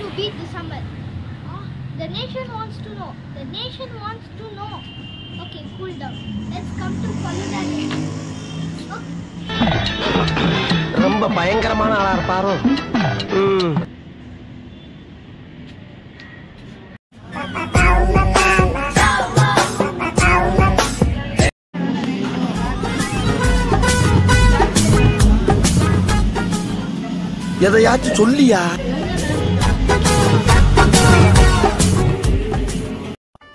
to beat the summer? The nation wants to know. The nation wants to know. Okay, cool down. Let's come to Faluda next. Okay. ரொம்ப பயங்கரமான ஆளா இருப்பாரோ எதையாச்சும் சொல்லியா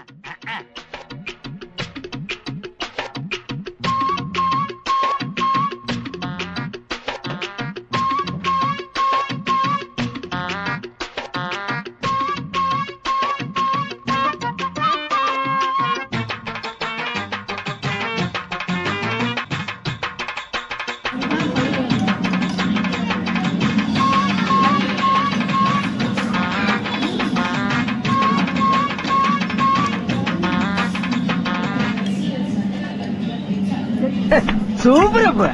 Ah, ah, ah. Super அப்ப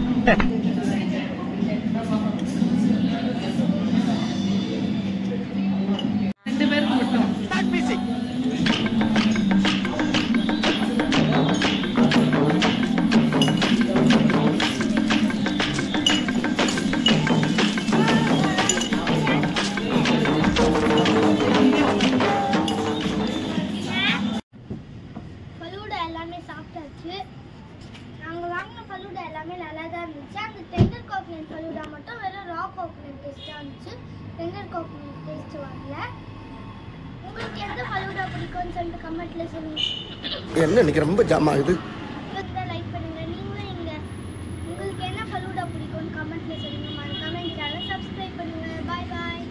ரெண்டு பேருக்கு மட்டும் எல்லாமே சாப்பிட்டாச்சு. வாங்கின ஃபலூடா எல்லாமே நல்லா தான் இருந்துச்சு. அந்த டெண்டர் கோகனட் ஃபலூடா மட்டும் வெறும் ரா கோகனட் டேஸ்ட்டாக இருந்துச்சு. டெண்டர் கோகனட் டேஸ்ட் வரல. உங்களுக்கு எந்த ஃபலூடா பிடிக்கும்னு சொல்லிட்டு கமெண்ட்டில் சொல்லுங்கள் என்ன எனக்கு ரொம்ப ஜாமா இது லைக் பண்ணுங்கள் நீங்களும் இங்கே உங்களுக்கு என்ன ஃபலூடா பிடிக்கும்னு கமெண்ட்டில் சொல்லுங்கள் மறக்காமல் சேனல் சப்ஸ்கிரைப் பண்ணுங்கள் பாய் பாய்